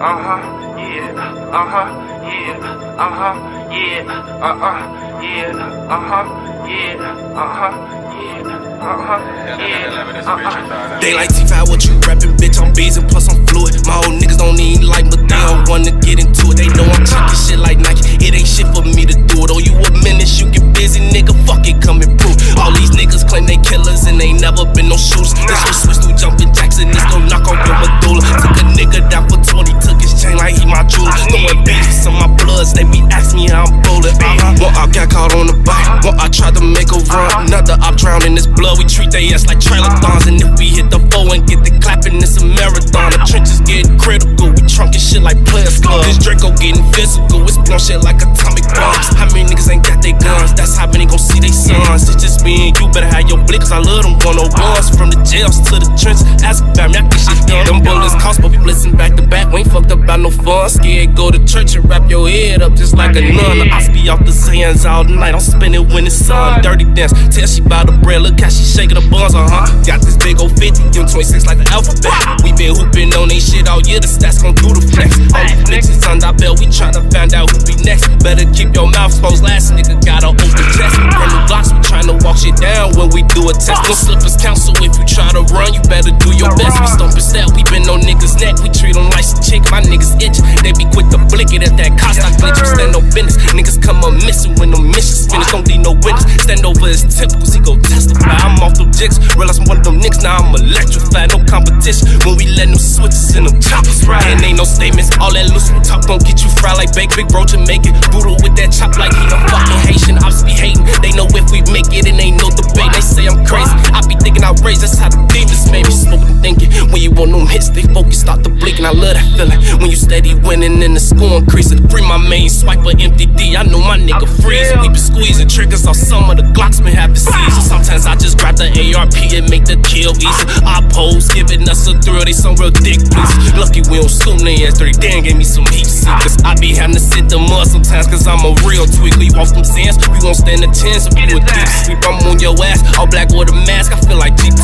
uh-huh, yeah, uh-huh, yeah, uh-huh, yeah, uh-uh, yeah, uh-huh, yeah, uh-huh, yeah, uh-huh, yeah, uh-uh. They like T5, what you rapping, bitch? I'm bees and plus I'm fluid. My old niggas don't even like, but Throwing beats on my bloods, they be asking me how I'm bowling. Uh-huh. One op got caught on the bike, one uh-huh. I tried to make a run. Uh-huh. Another op drowned in this blood, we treat they ass like trailer thorns. Uh-huh. And if we hit the foe and get the clapping, it's a marathon. The trenches getting critical, we trunking shit like players club. This Draco getting physical, it's blown shit like atomic bombs. How many niggas ain't got their guns? That's how many gon' see they sons. It's just me and you, better have your blick, cause I love them one on ones. From the jails to the trenches, ask about me, I get shit done. Them bullets cost, but we blitzing back to back. We ain't fucked up about no fun. Scared, go to church and wrap your head up just like a nun. I be off the sands all night, I'm spinning when it's sun. Dirty dance, tell she bout the bread, look how she shaking the buns, uh huh. Got this big old 50, them 26 like the alphabet. We been hooping on they shit all year, the stats gon' do the flex. All these bitches under our belt, we tryna find out. Better keep your mouth closed, last nigga got a open chest. Brand new blocks, we tryna walk shit down when we do a test. No slippers counsel if you try to run, you better do your best. We stompin' step, we been on niggas' neck, we treat them like some chick. My niggas itch, they be quick to blick it at that cost. I glitch, you stand no business. Niggas come up missing when the mission's finished, don't need no witness. Stand over his typicals, he go testify. I'm off them jigs, realize I'm one of them niggas, now I'm electrified, no competition. When we let them switches no statements. All that loose talk gon' get you fried like bake. Big bro Jamaican, brutal with that chop like he a fucking Haitian. Ops be hating, they know if we make it, and ain't no debate. They say I'm crazy, I be thinking outrageous. That's how the demons made me smoking thinking. When you want them hits, they focus, start the blink, and I love that feeling. When you steady winning and the score increasing, free my main swipe swiper, empty D. I know my nigga freeze. We squeezing triggers off some of the Glocks, have having seizures. Sometimes I just grab the ARP and make the kill easy. I pose, giving us a thrill, they some real dick please. Lucky we don't scoop they ass three, damn gave me some heat seekers. I be having to sit them up sometimes cause I'm a real tweak. Leave off them sands, we won't stand a chance if you a deep sleep. I'm on your ass, all black with a mask, I feel like Creek.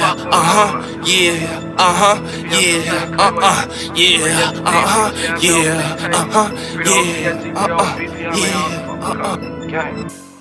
Uh huh, yeah, uh huh, yeah, uh uh, yeah, uh huh, yeah, uh huh, yeah, uh uh, yeah, uh uh.